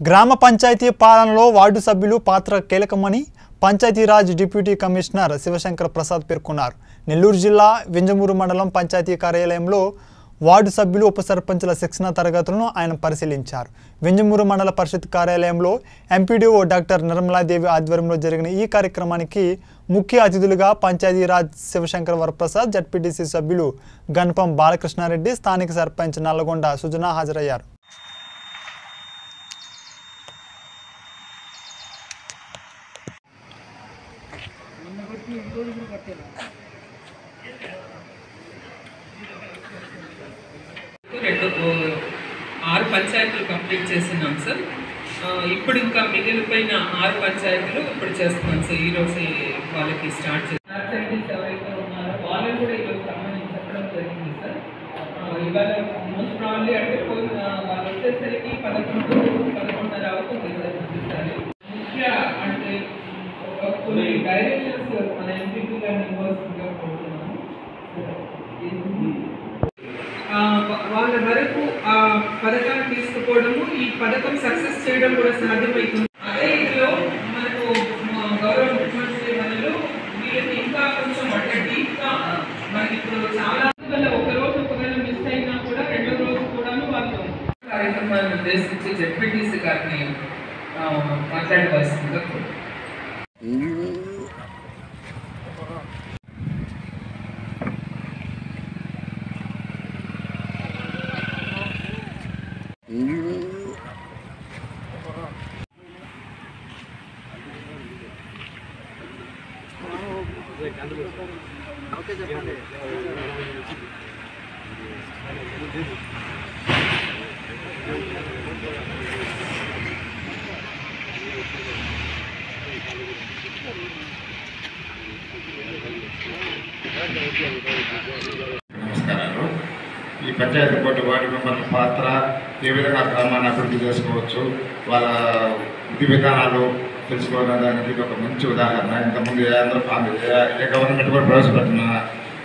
గ్రామ పంచాయతీ పాలనలో వార్డు సభ్యులు పాత్ర కీలకమని పంచాయతీరాజ్ డిప్యూటీ కమిషనర్ శివశంకర్ ప్రసాద్ పేర్కొన్నారు. నెల్లూరు జిల్లా వింజమూరు మండలం పంచాయతీ కార్యాలయంలో వార్డు సభ్యులు ఉప సర్పంచుల శిక్షణ తరగతులను ఆయన పరిశీలించారు. వింజమూరు మండల పరిషత్ కార్యాలయంలో ఎంపీడీఓ డాక్టర్ నిర్మలాదేవి ఆధ్వర్యంలో జరిగిన ఈ కార్యక్రమానికి ముఖ్య అతిథులుగా పంచాయతీరాజ్ శివశంకర్ వరప్రసాద్ జడ్పీటీసీ సభ్యులు గణపం బాలకృష్ణారెడ్డి స్థానిక సర్పంచ్ నల్లగొండ సుజనా హాజరయ్యారు. రెండు ఆరు పంచాయతీలు కంప్లీట్ చేస్తున్నాం సార్. ఇప్పుడు ఇంకా మిగిలిపోయిన ఆరు పంచాయతీలు ఇప్పుడు చేస్తున్నాం సార్. ఈ రోజు వాళ్ళకి స్టార్ట్ చేస్తాం. సైంటిస్ట్ ఎవరైతే ఉన్నారో వాళ్ళని కూడా ఈరోజు సంబంధించి చెప్పడం జరిగింది సార్. ఇవాళ మోస్ట్ ప్రాబ్లీ అంటే పోయిన వాళ్ళు వచ్చేసరికి పదకొండు పదకొండున్నర అవుతుంది సార్ చూపిస్తారు ముఖ్య అంటే ఒక కొన్ని డైరెక్షన్స్ మన ఎంపీపీ గారిని ఇవ్వాల్సిందిగా కోరుతున్నాము ఆ, వా- వాళ్ళ వరకు ఆ పథకాన్ని తీసుకుపోవడము ఈ పథకం సక్సెస్ చేయడం కూడా సాధ్యమవుతుంది అదే ఇందులో మనకు గౌరవ ముఖ్యమంత్రి మనలో వీళ్ళని ఇంకా కొంచెం అంటే డీప్గా మనకి ఇప్పుడు చాలా వల్ల ఒక రోజు ఒకవేళ మిస్ అయినా కూడా రెండో రోజు కూడా వాళ్ళు కార్యక్రమాన్ని ఉద్దేశించి జడ్పీటీసీ గారిని ఆ, నమస్కారాలు. ఈ పంచాయతీ బోర్డు వార్డు మెంబర్ల పాత్ర ఏ విధంగా గ్రామాన్ని అభివృద్ధి చేసుకోవచ్చు? వాళ్ళ విధి విధానాలు తెలుసుకోవడానికి ఇది ఒక మంచి ఉదాహరణ. ఇంతకుముందు ఏ ఆంధ్ర ఏ- ఏ గవర్నమెంట్ కూడా ప్రవేశపెట్టిన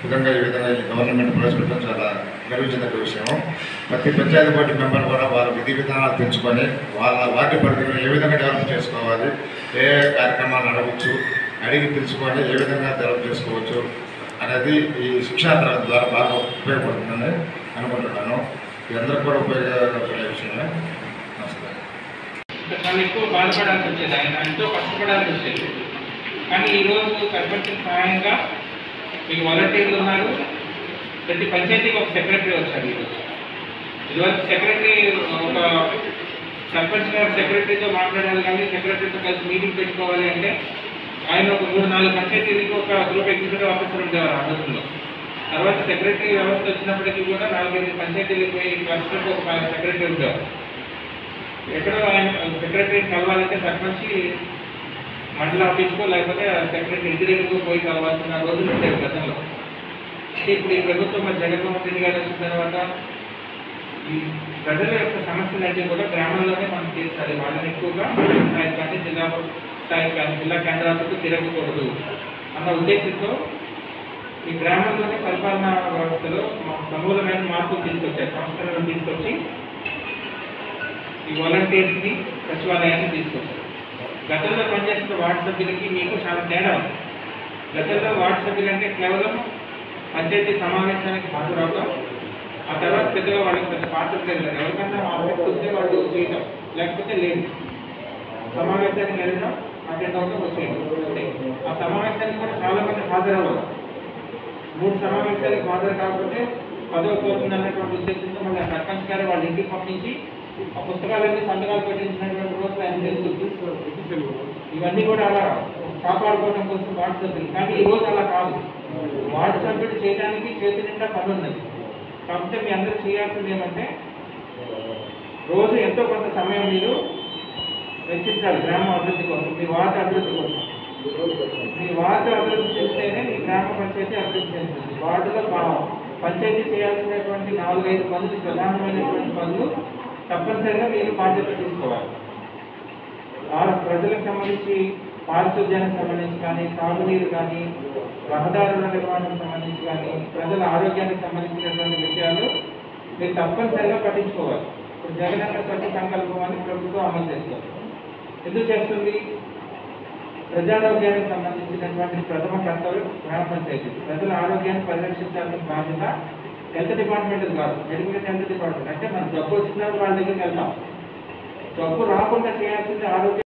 విధంగా ఈ విధంగా ఈ గవర్నమెంట్ ప్రవేశపెట్టడం చాలా గర్వించదగ్గ విషయం. ప్రతి పంచాయతీ బోర్డు మెంబర్ కూడా వాళ్ళ విధి విధానాలు తెచ్చుకొని వాళ్ళ వార్డు పరిధిలో ఏ విధంగా డెవలప్ చేసుకోవాలి ఏ కార్యక్రమాలు అడగవచ్చు అడిగి తెలుసుకొని ఏ విధంగా డెవలప్ చేసుకోవచ్చు అనేది ఈ శిక్షా తరగతి ద్వారా బాగా ఉపయోగపడుతుందని అనుకుంటున్నాను. ఇది అందరికీ కూడా ఉపయోగపడే విషయమే. నన్ను ఎక్కువ బాధపడాల్సి వచ్చేది ఆయన. ఎంతో కష్టపడాల్సి వచ్చేది. కానీ ఈరోజు సర్పంచ్ సహాయంగా మీకు వాలంటీర్లు ఉన్నారు. ప్రతి పంచాయతీకి ఒక సెక్రటరీ వచ్చారు ఈరోజు ఈరోజు సెక్రటరీ ఒక సర్పంచ్ గారు సెక్రటరీతో మాట్లాడాలి కానీ సెక్రటరీతో కలిసి మీటింగ్ పెట్టుకోవాలి అంటే ఆయన ఒక మూడు నాలుగు పంచాయతీలకు ఒక గ్రూప్ ఎగ్జిక్యూటివ్ ఆఫీసర్ ఉండేవారు ఆ రోజుల్లో. తర్వాత సెక్రటరీ వ్యవస్థ వచ్చినప్పటికీ కూడా నాలుగైదు పంచాయతీలకు పోయి క్లస్టర్కి ఒక సెక్రటరీ ఉండేవారు. ఎక్కడో ఆయన సెక్రటరీ కలవాలంటే సర్పంచ్ మండల ఆఫీస్కో లేకపోతే సెక్రటరీ ఇంటికి పోయి కలవాల్సిన రోజులు ఉండేవి గతంలో. ఇప్పుడు ఈ ప్రభుత్వం జగన్మోహన్ రెడ్డి గారు వచ్చిన తర్వాత ఈ ప్రజల యొక్క సమస్యలన్నీ కూడా గ్రామాల్లోనే మనం తీర్చాలి. వాళ్ళని ఎక్కువగా మండల స్థాయి కానీ జిల్లా స్థాయి కానీ జిల్లా కేంద్రాలకు తిరగకూడదు అన్న ఉద్దేశంతో ఈ గ్రామంలోనే పరిపాలనా వ్యవస్థలో సమూలమైన మార్పులు తీసుకొచ్చారు. సంస్కరణలు తీసుకొచ్చి ఈ వాలంటీర్స్ని సచివాలయాన్ని తీసుకొచ్చారు గతంలో పనిచేస్తున్న వార్డు సభ్యులకి మీకు చాలా తేడా ఉంది. గతంలో వార్డు సభ్యులు అంటే కేవలం పంచాయతీ సమావేశానికి హాజరవడం ఆ తర్వాత పెద్దగా వాళ్ళకి పెద్ద పాత్ర లేదు. ఎవరికన్నా ఆసక్తి వస్తే వాళ్ళు చేయటం లేకపోతే లేదు. సమావేశానికి వెళ్ళడం అటెండ్ అవడం వచ్చేయడం. ఆ సమావేశానికి కూడా చాలా మంది హాజరవ్వాలి మూడు సమావేశాలకు హాజరు కాకపోతే పదవి పోతుంది అన్నటువంటి ఉద్దేశంతో మళ్ళీ ఆ సర్పంచ్ గారు వాళ్ళ ఇంటికి పంపించి ఆ పుస్తకాలన్నీ సంతకాలు పెట్టించినటువంటి రోజులు ఆయన తెలుసు ఇవన్నీ కూడా అలా కాపాడుకోవడం కోసం వార్డు కానీ ఈ రోజు అలా కాదు. వార్డు చేయడానికి చేతి నిండా పని ఉన్నది. కాకపోతే మీ అందరూ చేయాల్సింది ఏమంటే రోజు ఎంతో కొంత సమయం మీరు వెచ్చించాలి గ్రామ అభివృద్ధి కోసం మీ వార్డు అభివృద్ధి కోసం. మీ వార్డు అభివృద్ధి చేస్తేనే మీ గ్రామ పంచాయతీ అభివృద్ధి చెందుతుంది. వార్డులో పా- పంచాయతీ చేయాల్సినటువంటి నాలుగైదు పనులు ప్రధానమైనటువంటి పనులు తప్పనిసరిగా మీరు బాధ్యత తీసుకోవాలి. ఆ ప్రజలకు సంబంధించి పారిశుద్ధ్యానికి సంబంధించి కానీ తాగునీరు కానీ రహదారుల నిర్మాణానికి సంబంధించి కానీ ప్రజల ఆరోగ్యానికి సంబంధించినటువంటి విషయాలు మీరు తప్పనిసరిగా పట్టించుకోవాలి. ఇప్పుడు జగనన్న స్వచ్ఛ సంకల్పం అని ప్రభుత్వం అమలు చేస్తారు ఎందుకు చేస్తుంది? ప్రజారోగ్యానికి సంబంధించినటువంటి ప్రథమ కర్తవ్యం గ్రామ పంచాయతీ. ప్రజల ఆరోగ్యాన్ని పరిరక్షించాల్సిన బాధ్యత హెల్త్ డిపార్ట్మెంట్ కాదు మెడికల్ హెల్త్ డిపార్ట్మెంట్ అంటే మనం జబ్బు వచ్చిన వాళ్ళ దగ్గరికి వెళ్తాం. జబ్బు రాకుండా చేయాల్సింది ఆరోగ్య